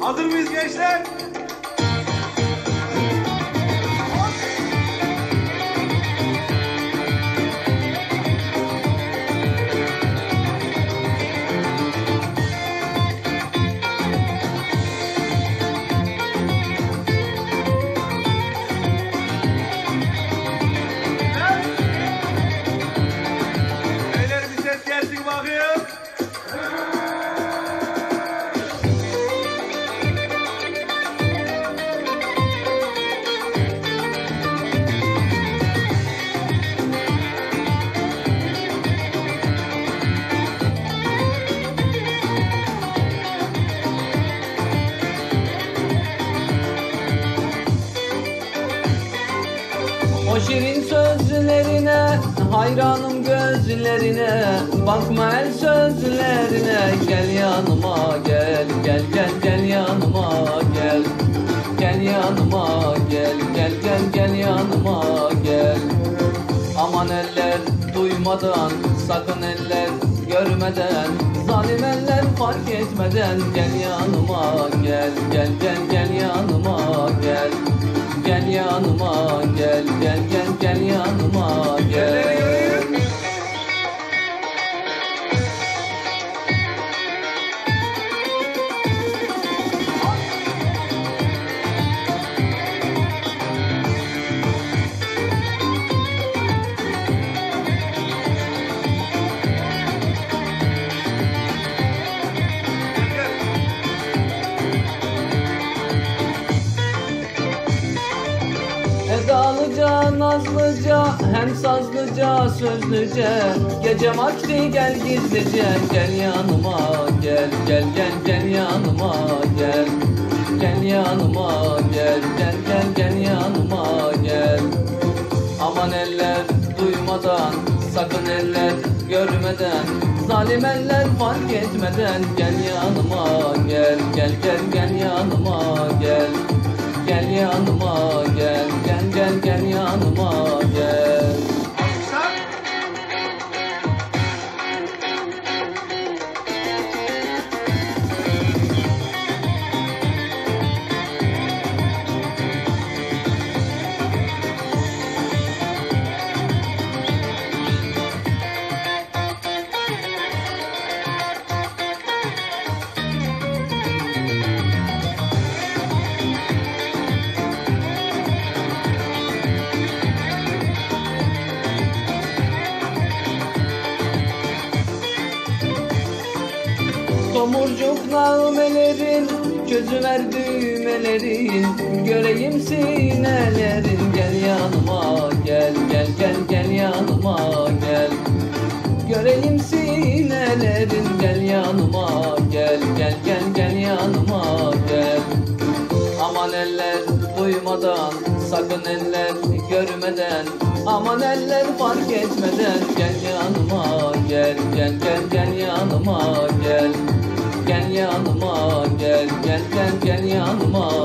Hazır mıyız gençler? O şirin sözlerine hayranım gözlerine. Bakma el sözlerine gel yanıma gel Gel gel gel yanıma gel. Gel yanıma gel gel gel gel yanıma gel. Aman eller duymadan sakın eller görmeden. Zalim eller fark etmeden gel yanıma gel Gel gel gel yanıma gel. Gel yanıma gel Edalıca, nazlıca, hem sazlıca, sözlüce. Gece vakti gel gizlice, gel yanıma gel Gel gel gel yanıma gel. Gel yanıma gel, gel gel gel yanıma gel. Aman eller duymadan, sakın eller görmeden. Zalim eller fark etmeden gel yanıma gel Gel gel gel yanıma gel. Gel yanıma Tomurcuk nağmelerin Çözüver düğmelerin. Göreyim sinelerin. Gel yanıma gel gel gel gel yanıma gel. Göreyim sinelerin. Gel yanıma gel gel gel gel yanıma gel. Aman eller duymadan Sakın eller görmeden. Aman eller fark etmeden. Gel yanıma gel gel gel gel yanıma yanıma gel gel gel gel yanıma